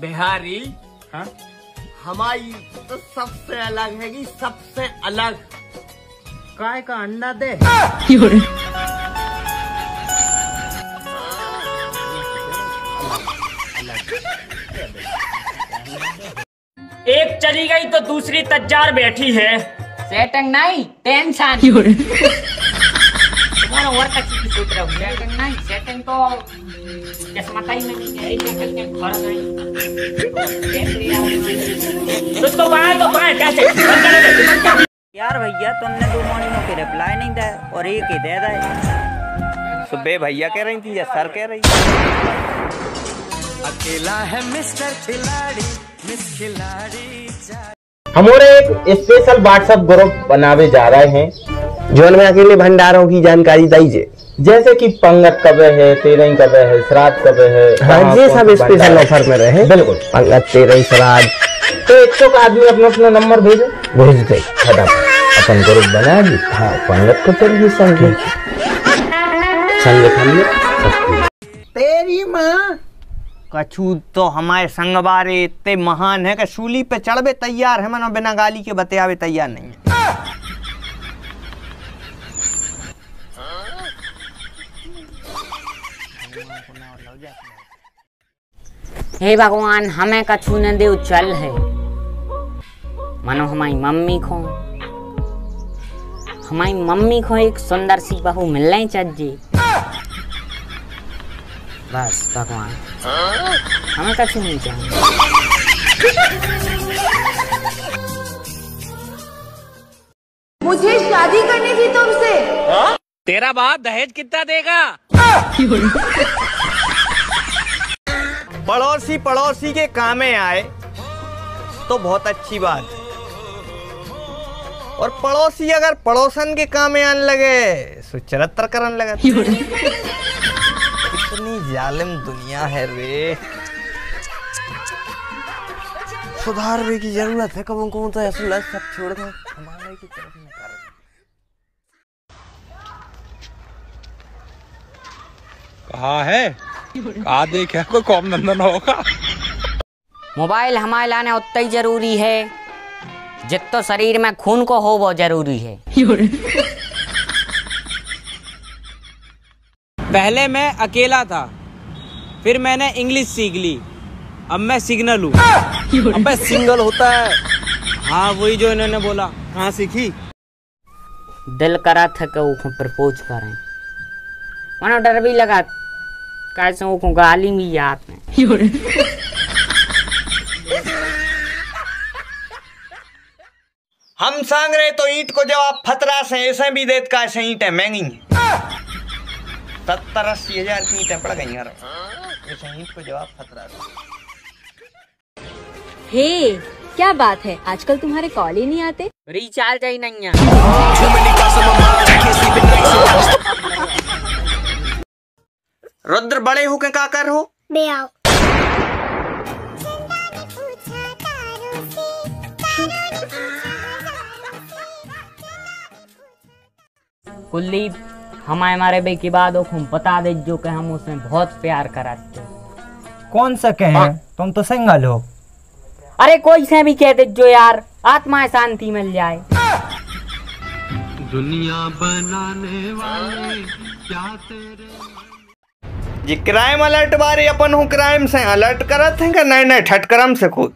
बिहारी हाँ? हमारी तो सबसे अलग है कि सबसे अलग। काय का अंडा दे? एक चली गई तो दूसरी तजार बैठी है। सेटिंग नहीं टेंशन अच्छी की सोच रहा हूँ सेटिंग नहीं सेटिंग तो ही में है तो तो पाए तो पाए कैसे। यार भैया तुमने दो मॉर्निंगों की रिप्लाई नहीं दिया और एक ही दे दे सुबह भैया कह रही थी या सर कह रही थी हम और एक स्पेशल व्हाट्सएप ग्रुप बनावे जा रहे हैं जो में अकेले भंडारों की जानकारी दीजिए। जैसे कि पंगत कब है तेरह कब है श्राद्ध कब है हाँ ये सब स्पेशल ऑफ़र में रहे। बिल्कुल। पंगत तेरह श्राद्ध। तो इच्छुक आदमी अपना अपना नंबर भेजे? भेज दे अपन ग्रुप बना दी। हाँ पंगत को चलिए संगे तेरी माँ? कछू तो हमारे संगवारे इतने महान है कि सूली पे चढ़बे तैयार है मनो बिना गाली के बतियावे तैयार नहीं है। हे भगवान हमें कछु न दे चल है। मानो हमारी मम्मी को। हमारी मम्मी को एक सुंदर सी बहू मिल रही चाहिए। बस भगवान। हमें कछु नहीं चाहिए। मुझे शादी करनी थी तुमसे। तेरा बाप दहेज कितना देगा? पड़ोसी पड़ोसी के कामे आए तो बहुत अच्छी बात। है और पड़ोसी अगर पड़ोसन के कामे आने लगे तो चरत्तर करने लगा। कितनी जालिम दुनिया है रे। सुधारने की ज़रूरत है, कबों को तो ऐसा लग सब छोड़ दो। हमारे की तरफ़ में कर कहा है? कहा देखा कोई कौम नंदन होगा। मोबाइल हमारे लाने उतना ही ज़रूरी है। जितना शरीर में खून को हो वो ज़रूरी है। पहले मैं अकेला था फिर मैंने इंग्लिश सीख ली। अब मैं सिग्नल हूँ। अबे सिंगल होता है। हाँ वही जो इन्होंने बोला। कहाँ सीखी? दिल करा था कि वो प्रपोज करें मनो डर भी लगा कैसे वो गाली भी याद में हम सांग रहे तो ईंट को जवाब फतरा से ऐसे भी देत का ऐसे ईंटें महँगी। हैं सत्तर अस्सी हज़ार की ईंटें पड़ गई यार। ऐसे ईंट को जवाब फतरा से हे। क्या बात है? आजकल तुम्हारे कॉल ही नहीं आते। रिचार्ज ही नहीं है। रुद्र बड़े हो के का कर हो? कुलदीप हमारे हमारे बे की बात हम बता दे जो कि हम उसमें बहुत प्यार कराते कौन सा कहे तुम तो सिंगल हो। अरे कोई से भी कह दे जो यार आत्मा शांति मिल जाए। जी क्राइम अलर्ट बारे अपन हूँ क्राइम से अलर्ट करत हैं कि नए नए ठटकरम से खुद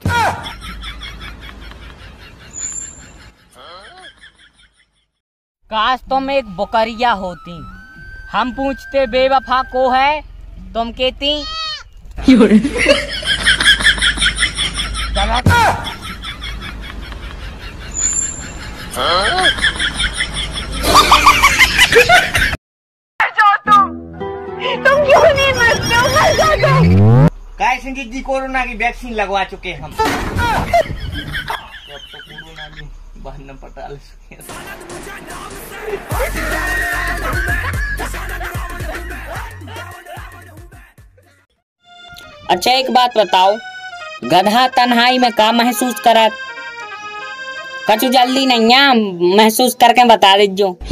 काश तुम एक बकरिया होती। हम पूछते बेवफा को है? तुम कहती काय सिंह जी कोरोना की वैक्सीन लगवा चुके हम। तो कोरोना पटाल अच्छा एक बात बताओ। गधा तन्हाई में का महसूस करा कछु जल्दी नहीं है महसूस करके बता दीजो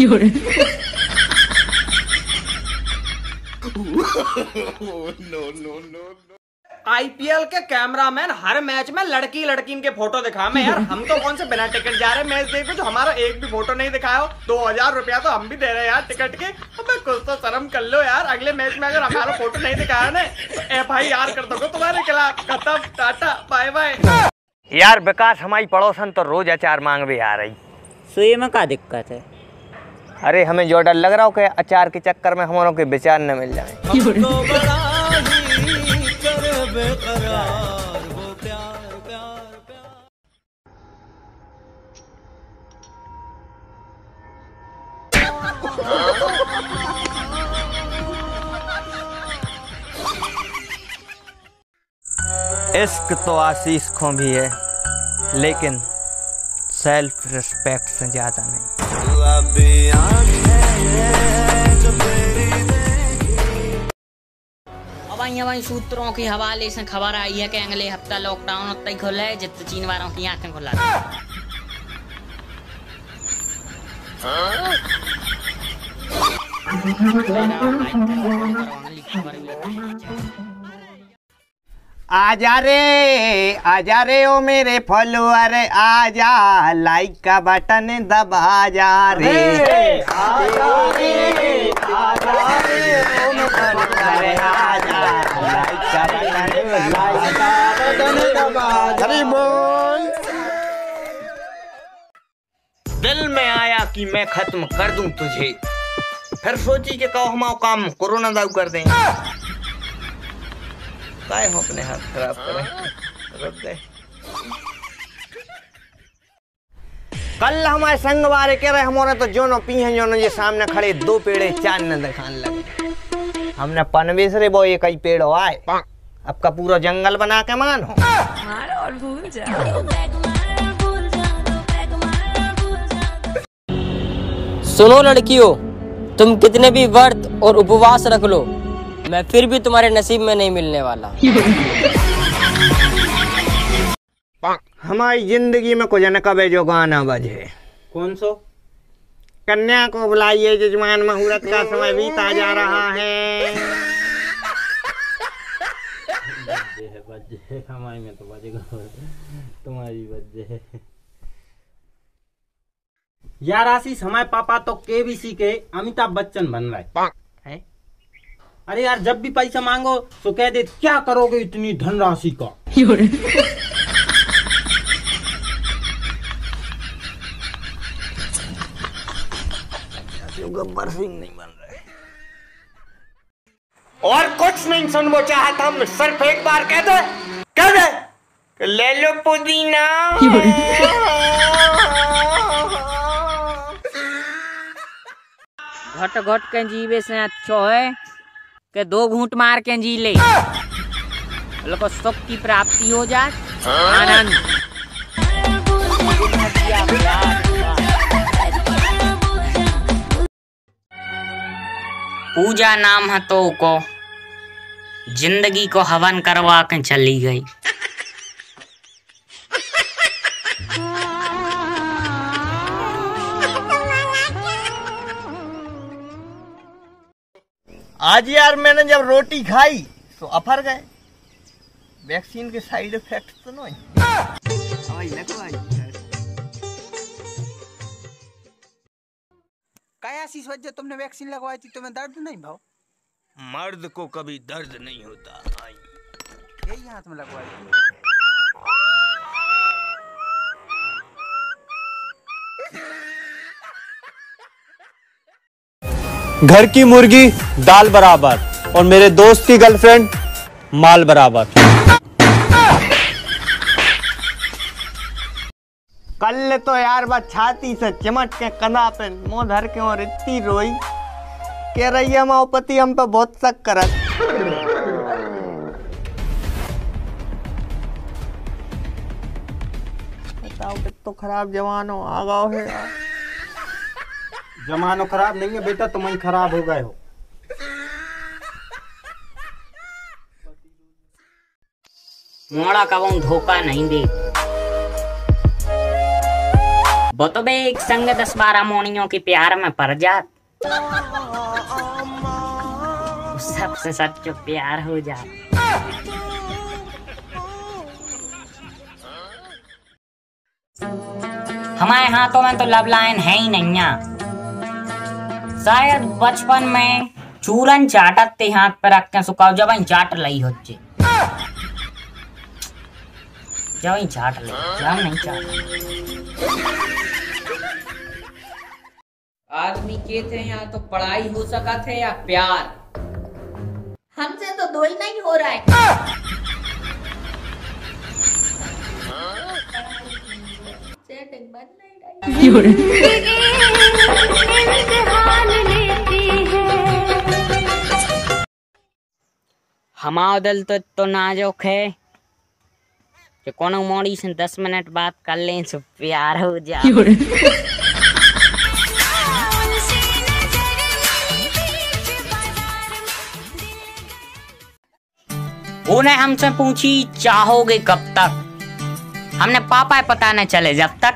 आईपीएल के कैमरामैन हर मैच में लड़की लड़की इनके फ़ोटो दिखा। में यार हम तो कौन से बिना टिकट जा रहे मैच देखो जो हमारा एक भी फ़ोटो नहीं दिखाया हो। दो हज़ार रुपया तो हम भी दे रहे हैं यार टिकट के। अबे कुछ तो शर्म कर लो यार अगले मैच में अगर हमारा फ़ोटो नहीं दिखाया ना तो एफ़ आई आर कर दोगे तुम्हारे खिलाफ। खत्म टाटा बाय बाय यार विकास हमारी पड़ोसन तो रोज अचार मांग भी आ रही। सो ये में का दिक्कत है? अरे हमें जो डर लग रहा हो कि अचार के चक्कर में हमारों के विचार न मिल जाए। इश्क तो आशीष को भी है लेकिन सेल्फ रिस्पेक्ट से ज़्यादा नहीं। आई वही सूत्रों के हवाले से खबर आई है कि अगले हफ़्ता लॉकडाउन उतना ही खुला है जितने चीन वालों की आँखें खुला दी। आजा रे आजा रे ओ मेरे फॉलोअर आजा लाइक का बटन दबा जा रे आजा रे हरी बोल दिल में आया कि मैं खत्म कर दूँ तुझे। फिर सोची कि कहो हम काम कोरोना दाऊ कर दें। काय हो अपने हाथ खराब करें? रुक गए कल हमारे संग वाले कह रहे हमारे तो जोनो पी हैं जोनो ये सामने खड़े दो पेड़े चार न दिखाने लगे। हमने पनवेसरे बो ये कई पेड़ आए। अब का पूरा जंगल बना के मान मानो। सुनो लड़कियों तुम कितने भी व्रत और उपवास रख लो मैं फिर भी तुम्हारे नसीब में नहीं मिलने वाला। हमारी ज़िंदगी में कुछ न कबे जो गाना बजे। कौन सो? कन्या को बुलाइए जजमान मुहूर्त का समय बीता जा रहा है। हमारे में तो बजेगा तुम्हारी बजे यार आशीष हमारे पापा तो केबीसी के अमिताभ बच्चन बन रहे। हैं? अरे यार जब भी पैसा मांगो तो कह दे क्या करोगे इतनी धनराशि का? गब्बर सिंह नहीं बन। और कुछ नहीं सुनबो चाहता हम सिर्फ़ एक बार कह दे कह दे ले लो पुदीना। घट घट के जीवे से अच्छो है कि दो घूंट मार के जी ले। लोग सुख की प्राप्ति हो जाए। आनंद। पूजा नाम है तो को। ज़िंदगी को हवन करवा के चली गई। आज यार मैंने जब रोटी खाई तो अफर गए। वैक्सीन के साइड इफ़ेक्ट तो नहीं। हवाई लगो आई। काय आशीष वजह तुमने वैक्सीन लगवाई थी तुम्हें दर्द नहीं भाव मर्द को कभी दर्द नहीं होता आई। यही हाथ में लगवाई थी घर की मुर्गी दाल बराबर और मेरे दोस्त की गर्लफ्रेंड माल बराबर कल तो यार बस छाती से चिमट के कदा पे मुँह धर के और इतनी रोई कह रही है माओ पति हम पे बहुत शक करत। बताओ तो खराब जवानो आ गओ है जमानो खराब नहीं है बेटा तुम ही खराब हो गए हो। मोड़ा का वो धोखा नहीं दे। वो तो बे एक संग दस बारह मोनियों की प्यार में पड़ जात सबसे सच जो प्यार हो जात हमारे हाथों में तो लव लाइन है ही नहीं शायद बचपन में चूरन चाटत हाथ पे रख के सुखाओ जब चाट लई होती जब ही चाट लई जब नहीं चाट आदमी के थे यहाँ तो पढ़ाई हो सका थे या प्यार? हमसे तो दो ही नहीं हो रहा है। सेटिंग बन नहीं रही हमारा दिल तो तो नाजुक है। कि कोनो मोड़ी से दस मिनट बात कर लें तो प्यार हो जाए उन्हें हमसे पूछी चाहोगे कब तक? हमने पापा पता न चले जब तक।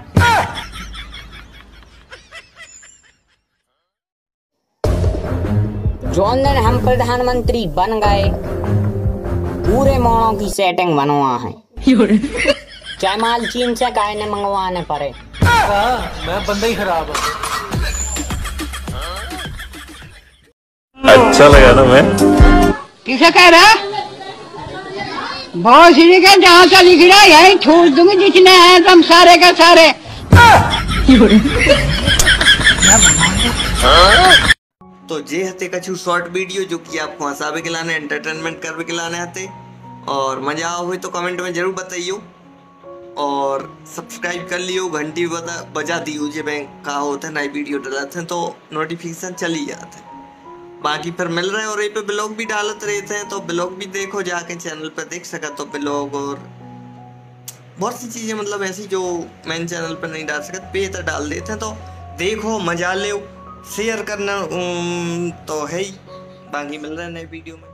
जोन दिन हम प्रधानमंत्री बन गए। पूरे मोड़ों की सेटिंग बनवा है। चाहे माल चीन से गाय ने मंगवाने पड़े। मैं बंदा ही खराब है। अच्छा लगा ना मैं। किसे कह रहा? बहुत सीढ़ी का जहाँ सा लिख रहा है यही छोड़ दूँगी जितने हैं तुम सारे का सारे। तो जे हते कछु शॉर्ट वीडियो जो कि आपको हंसावे के लाने एंटरटेनमेंट करवे के लाने हते और मज़ा आओ हुई तो कमेंट में ज़रूर बताइयो। और सब्सक्राइब कर लियो, घंटी बता, बजा दियो जब बैंक का होता है, नई वीडियो डालते हैं तो नोटिफिकेशन चली जाते हैं। बाकी फिर मिल रहे हैं और ये पे ब्लॉग भी डालते रहते हैं तो ब्लॉग भी देखो, जाके चैनल पर देख सका तो ब्लॉग और बहुत सी चीज़ें मतलब ऐसी जो मेन चैनल पर नहीं डाल सकते पे तो डाल देते हैं तो देखो, मज़ा ले शेयर करना तो है ही। बाकी मिल रहा है नए वीडियो में।